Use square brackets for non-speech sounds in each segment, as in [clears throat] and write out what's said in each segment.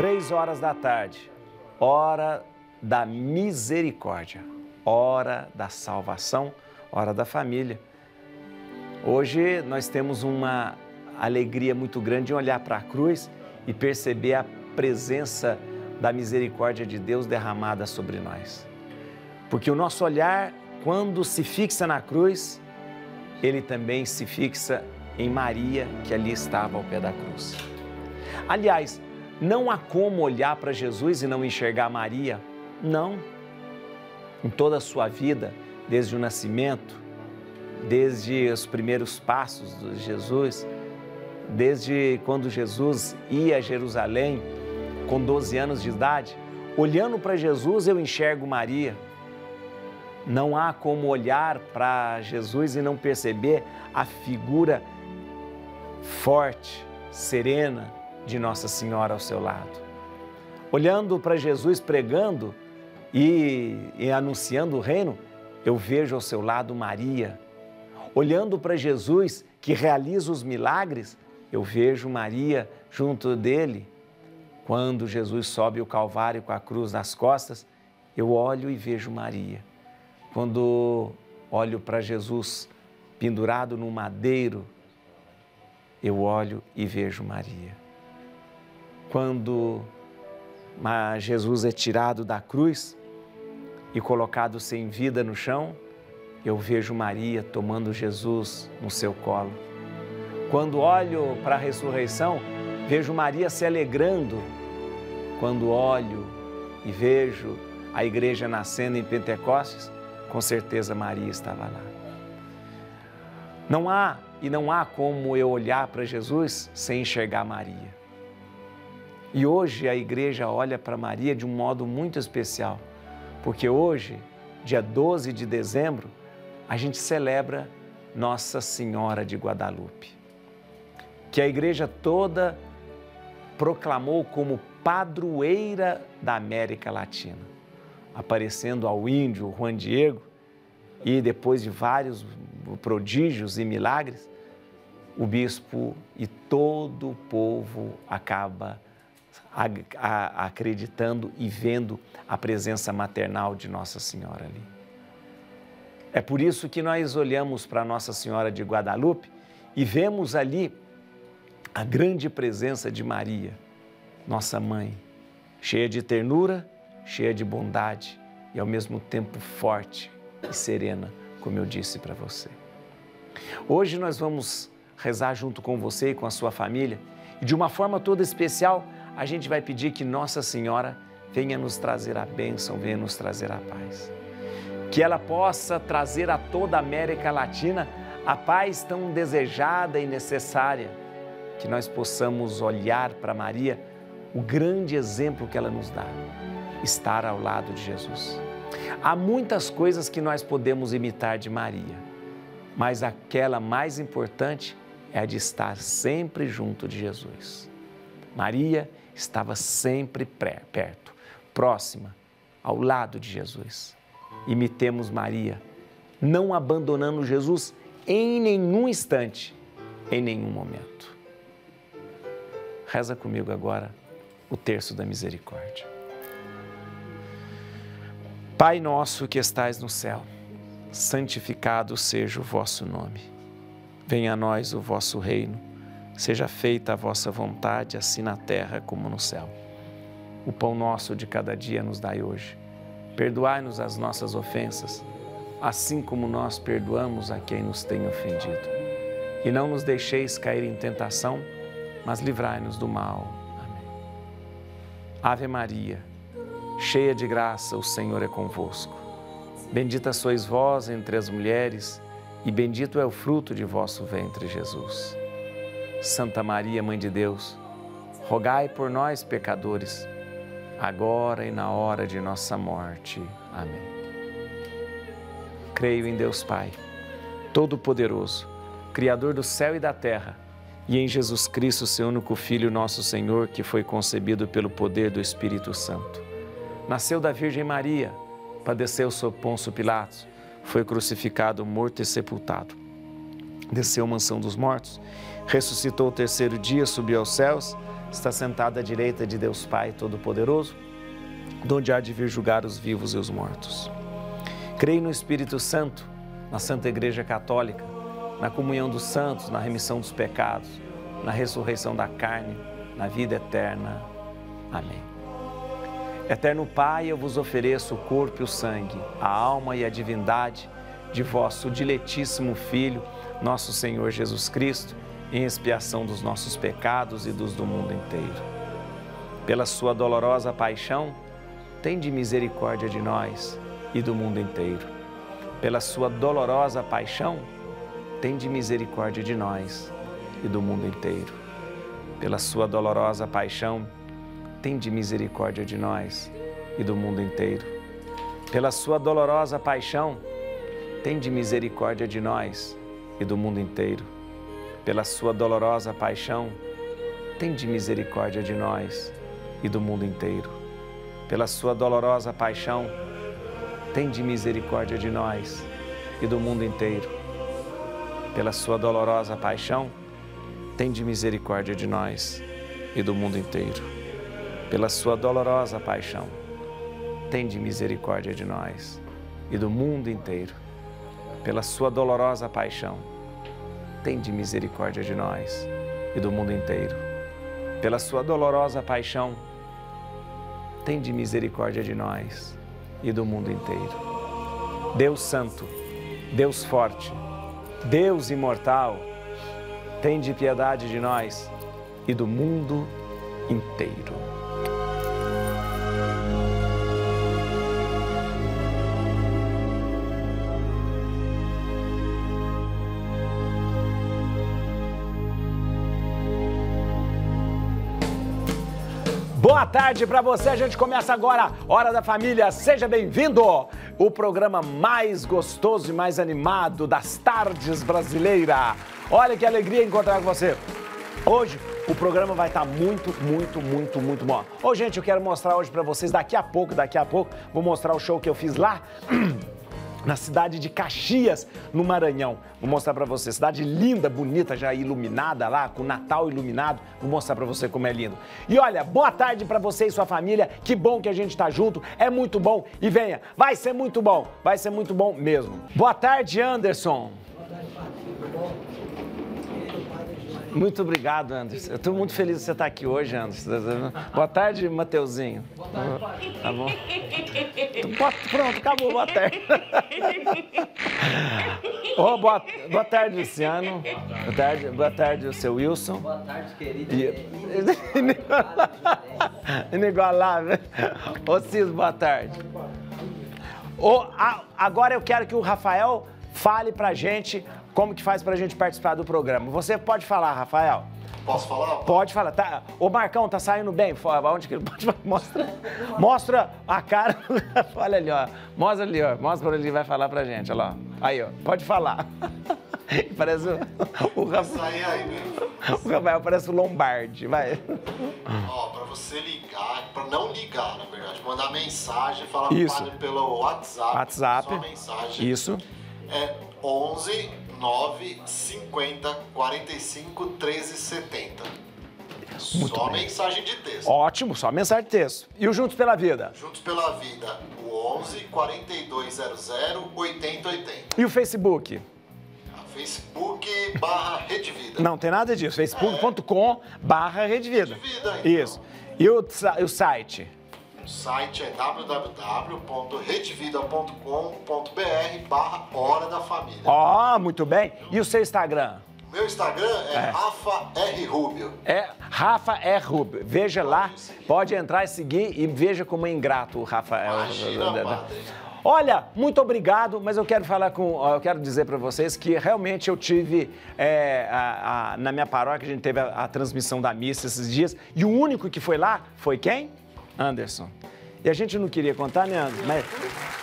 Três horas da tarde, hora da misericórdia, hora da salvação, hora da família. Hoje nós temos uma alegria muito grande em olhar para a cruz e perceber a presença da misericórdia de Deus derramada sobre nós. Porque o nosso olhar, quando se fixa na cruz, ele também se fixa em Maria, que ali estava ao pé da cruz. Aliás, não há como olhar para Jesus e não enxergar Maria. Não. Em toda a sua vida, desde o nascimento, desde os primeiros passos de Jesus, desde quando Jesus ia a Jerusalém com 12 anos de idade, olhando para Jesus eu enxergo Maria. Não há como olhar para Jesus e não perceber a figura forte, serena, de Nossa Senhora ao seu lado. Olhando para Jesus pregando e, e anunciando o reino, eu vejo ao seu lado Maria. Olhando para Jesus que realiza os milagres, eu vejo Maria junto dele. Quando Jesus sobe o Calvário com a cruz nas costas, eu olho e vejo Maria. Quando olho para Jesus pendurado no madeiro, eu olho e vejo Maria quando Jesus é tirado da cruz e colocado sem vida no chão, eu vejo Maria tomando Jesus no seu colo. Quando olho para a ressurreição, vejo Maria se alegrando. Quando olho e vejo a igreja nascendo em Pentecostes, com certeza Maria estava lá. Não há e não há como eu olhar para Jesus sem enxergar Maria. E hoje a igreja olha para Maria de um modo muito especial, porque hoje, dia 12 de dezembro, a gente celebra Nossa Senhora de Guadalupe, que a igreja toda proclamou como padroeira da América Latina, aparecendo ao índio Juan Diego e depois de vários prodígios e milagres, o bispo e todo o povo acaba acreditando e vendo a presença maternal de Nossa Senhora ali. É por isso que nós olhamos para Nossa Senhora de Guadalupe e vemos ali a grande presença de Maria, nossa mãe, cheia de ternura, cheia de bondade e ao mesmo tempo forte e serena, como eu disse para você. Hoje nós vamos rezar junto com você e com a sua família e de uma forma toda especial a gente vai pedir que Nossa Senhora venha nos trazer a bênção, venha nos trazer a paz. Que ela possa trazer a toda a América Latina a paz tão desejada e necessária. Que nós possamos olhar para Maria, o grande exemplo que ela nos dá, estar ao lado de Jesus. Há muitas coisas que nós podemos imitar de Maria, mas aquela mais importante é a de estar sempre junto de Jesus. Maria estava sempre perto, próxima, ao lado de Jesus. Imitemos Maria, não abandonando Jesus em nenhum instante, em nenhum momento. Reza comigo agora o terço da misericórdia. Pai nosso que estais no céu, santificado seja o vosso nome. Venha a nós o vosso reino Seja feita a vossa vontade, assim na terra como no céu. O pão nosso de cada dia nos dai hoje. Perdoai-nos as nossas ofensas, assim como nós perdoamos a quem nos tem ofendido. E não nos deixeis cair em tentação, mas livrai-nos do mal. Amém. Ave Maria, cheia de graça, o Senhor é convosco. Bendita sois vós entre as mulheres, e bendito é o fruto de vosso ventre, Jesus. Santa Maria, Mãe de Deus, rogai por nós, pecadores, agora e na hora de nossa morte. Amém. Creio em Deus Pai, Todo-Poderoso, Criador do céu e da terra, e em Jesus Cristo, seu único Filho, nosso Senhor, que foi concebido pelo poder do Espírito Santo. Nasceu da Virgem Maria, padeceu sob Ponço Pilatos, foi crucificado, morto e sepultado. Desceu à mansão dos mortos ressuscitou o terceiro dia, subiu aos céus, está sentado à direita de Deus Pai Todo-Poderoso, donde há de vir julgar os vivos e os mortos. Creio no Espírito Santo, na Santa Igreja Católica, na comunhão dos santos, na remissão dos pecados, na ressurreição da carne, na vida eterna. Amém. Eterno Pai, eu vos ofereço o corpo e o sangue, a alma e a divindade de vosso diletíssimo Filho, nosso Senhor Jesus Cristo, em expiação dos nossos pecados e dos do mundo inteiro. Pela sua dolorosa paixão, tende misericórdia de nós e do mundo inteiro. Pela sua dolorosa paixão, tende misericórdia de nós e do mundo inteiro. Pela sua dolorosa paixão, tende misericórdia de nós e do mundo inteiro. Pela sua dolorosa paixão, tende misericórdia de nós e do mundo inteiro. Pela sua dolorosa paixão, tende misericórdia de nós e do mundo inteiro. Pela sua dolorosa paixão, tende misericórdia de nós e do mundo inteiro. Pela sua dolorosa paixão, tende misericórdia de nós e do mundo inteiro. Pela sua dolorosa paixão, tende misericórdia de nós e do mundo inteiro. Pela sua dolorosa paixão, tende misericórdia de nós e do mundo inteiro. Pela sua dolorosa paixão, tende misericórdia de nós e do mundo inteiro. Deus Santo, Deus Forte, Deus Imortal, tende piedade de nós e do mundo inteiro. Boa tarde para você. A gente começa agora, Hora da Família. Seja bem-vindo. O programa mais gostoso e mais animado das tardes brasileira. Olha que alegria encontrar com você. Hoje o programa vai estar muito, muito, muito, muito bom. Ô, gente, eu quero mostrar hoje para vocês daqui a pouco, daqui a pouco, vou mostrar o show que eu fiz lá. [clears throat] na cidade de Caxias, no Maranhão. Vou mostrar para você, cidade linda, bonita, já iluminada lá, com Natal iluminado. Vou mostrar para você como é lindo. E olha, boa tarde para você e sua família. Que bom que a gente está junto. É muito bom. E venha, vai ser muito bom. Vai ser muito bom mesmo. Boa tarde, Anderson. Boa tarde, Padre. Muito obrigado, Anderson. Eu estou muito feliz de você estar aqui hoje, Anderson. Boa tarde, Mateuzinho. Boa tarde, Tá bom? Pronto, acabou. Boa tarde. [laughs] Oh, boa, boa tarde, Luciano. Boa tarde, boa tarde, o seu Wilson. Boa tarde, querido. [laughs] Inigualável. Ô, Cis, boa tarde. Oh, agora eu quero que o Rafael fale pra gente como que faz pra gente participar do programa. Você pode falar, Rafael. Posso falar? Pode falar. Tá. Ô Marcão, tá saindo bem? Onde que ele pode Mostra, mostra a cara. [laughs] Olha ali, ó. Mostra ali, ó. Mostra pra ele vai falar pra gente, olha lá. Aí, ó. Pode falar. [laughs] Parece o, o Rafael. Aí mesmo. O Rafael parece o Lombardi, vai. Ó, pra você ligar, pra não ligar, na verdade, mandar mensagem, falar com o padre pelo WhatsApp. WhatsApp. Só mensagem. Isso. É 11 9 50 45 13 70. Muito só bem. mensagem de texto. Ótimo, só mensagem de texto. E o Juntos pela Vida? Juntos pela Vida, o 11 4200 8080. E o Facebook? Facebook barra Rede Vida. Não tem nada disso. Facebook.com é. barra Rede Vida. Rede Vida então. Isso. E o, o site? O site é www.redevida.com.br barra Hora da Família. Ó, oh, muito bem. E o seu Instagram? Meu Instagram é, é, Rafa R. Rubio. É Rafa R. Rubio. Veja pode lá, pode entrar e seguir e veja como é ingrato o Rafael. Imagina, Olha, muito obrigado, mas eu quero falar com, eu quero dizer para vocês que realmente eu tive é, a, a, na minha paróquia a gente teve a, a transmissão da missa esses dias e o único que foi lá foi quem? Anderson. E a gente não queria contar, né, Anderson? Mas...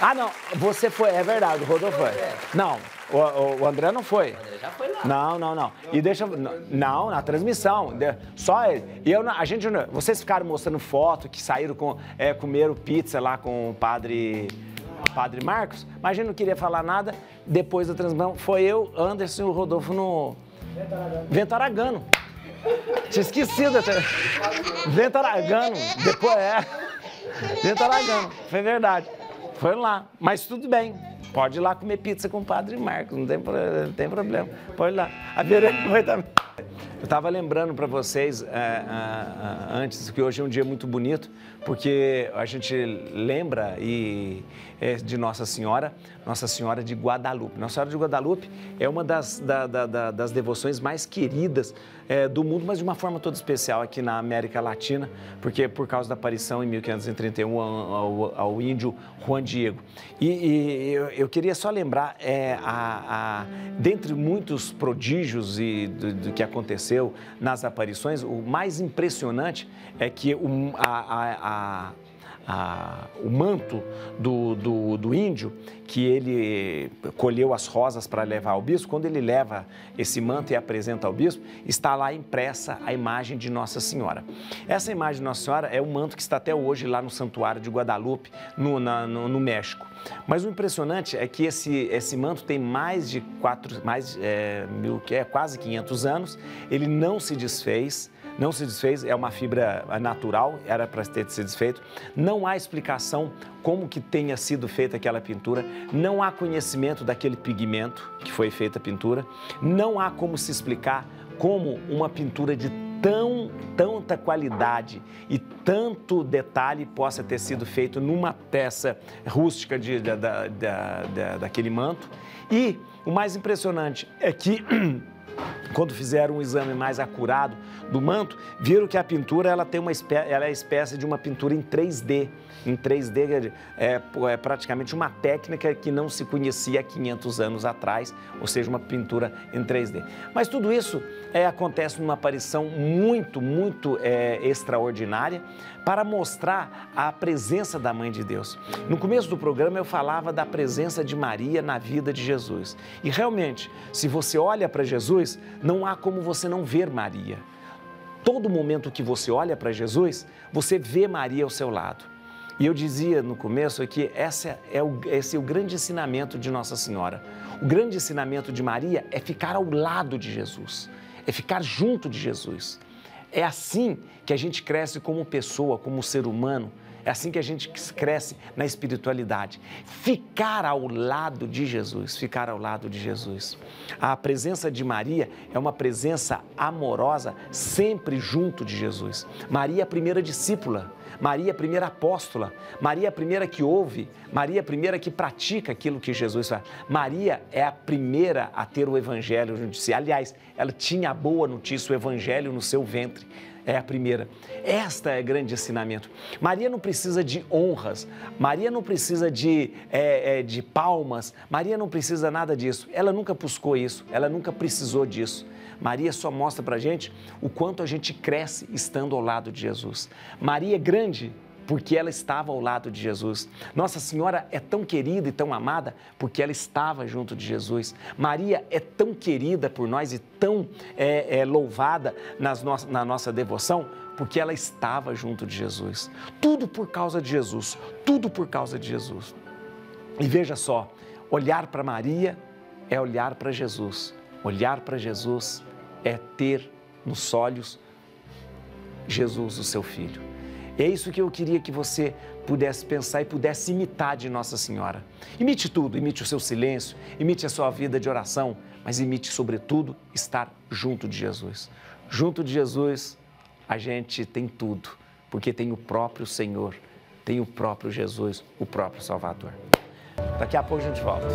Ah, não, você foi, é verdade, o Rodolfo foi. Não, o, o, o, André não foi. O André já foi lá. Não, não, não. E deixa. Não, na transmissão. Só ele. E eu, a gente. Vocês ficaram mostrando foto que saíram com. É, comeram pizza lá com o padre. Padre Marcos, mas a gente não queria falar nada. Depois da transmissão, foi eu, Anderson e o Rodolfo no. Vento Aragano. Tinha esquecido até. Ventaragano. Depois é. Ventaragano. Foi verdade. Foi lá. Mas tudo bem. Pode ir lá comer pizza com o Padre Marcos. Não tem, não tem problema. Pode ir lá. A Verônica vai [laughs] também. Eu estava lembrando para vocês é, é, antes que hoje é um dia muito bonito, porque a gente lembra e, é, de Nossa Senhora, Nossa Senhora de Guadalupe. Nossa Senhora de Guadalupe é uma das, da, da, das devoções mais queridas é, do mundo, mas de uma forma toda especial aqui na América Latina, porque por causa da aparição em 1531 ao, ao, índio Juan Diego. E, e eu, eu, queria só lembrar, é, a, a, dentre muitos prodígios e do, do, que aconteceu nas aparições, o mais impressionante é que o, a, a a, o manto do, do, do, índio, que ele colheu as rosas para levar ao bispo, quando ele leva esse manto e apresenta ao bispo, está lá impressa a imagem de Nossa Senhora. Essa imagem de Nossa Senhora é o manto que está até hoje lá no Santuário de Guadalupe, no, na, no, no México. Mas o impressionante é que esse, esse manto tem mais de quatro, mais, é, mil, é, quase 500 anos, ele não se desfez, não se desfez, é uma fibra natural, era para ter se desfeito. Não há explicação como que tenha sido feita aquela pintura, não há conhecimento daquele pigmento que foi feita a pintura, não há como se explicar como uma pintura de tão tanta qualidade e tanto detalhe possa ter sido feito numa peça rústica de, da, da, da, daquele manto. E o mais impressionante é que [clears throat] quando fizeram um exame mais acurado do manto, viram que a pintura ela tem uma ela é espécie de uma pintura em 3D. Em 3D é, é praticamente uma técnica que não se conhecia há 500 anos atrás, ou seja, uma pintura em 3D. Mas tudo isso é, acontece numa aparição muito, muito é, extraordinária para mostrar a presença da Mãe de Deus. No começo do programa eu falava da presença de Maria na vida de Jesus. E realmente, se você olha para Jesus, não há como você não ver Maria. Todo momento que você olha para Jesus, você vê Maria ao seu lado. E eu dizia no começo que essa é o, esse é o grande ensinamento de Nossa Senhora. O grande ensinamento de Maria é ficar ao lado de Jesus, é ficar junto de Jesus. É assim que a gente cresce como pessoa, como ser humano, é assim que a gente cresce na espiritualidade. Ficar ao lado de Jesus, ficar ao lado de Jesus. A presença de Maria é uma presença amorosa, sempre junto de Jesus. Maria é a primeira discípula, Maria é a primeira apóstola, Maria é a primeira que ouve, Maria é a primeira que pratica aquilo que Jesus faz. Maria é a primeira a ter o evangelho de si. Aliás, ela tinha a boa notícia, o evangelho no seu ventre é a primeira. Esta é grande ensinamento. Maria não precisa de honras, Maria não precisa de, é, é, de palmas, Maria não precisa nada disso. Ela nunca buscou isso, ela nunca precisou disso. Maria só mostra para gente o quanto a gente cresce estando ao lado de Jesus. Maria é grande porque ela estava ao lado de Jesus. Nossa Senhora é tão querida e tão amada porque ela estava junto de Jesus. Maria é tão querida por nós e tão é, é, louvada nas no na nossa devoção porque ela estava junto de Jesus. Tudo por causa de Jesus, tudo por causa de Jesus. E veja só, olhar para Maria é olhar para Jesus. Olhar para Jesus é ter nos olhos Jesus, o seu filho. É isso que eu queria que você pudesse pensar e pudesse imitar de Nossa Senhora. Imite tudo, imite o seu silêncio, imite a sua vida de oração, mas imite, sobretudo, estar junto de Jesus. Junto de Jesus, a gente tem tudo, porque tem o próprio Senhor, tem o próprio Jesus, o próprio Salvador. Daqui a pouco a gente volta.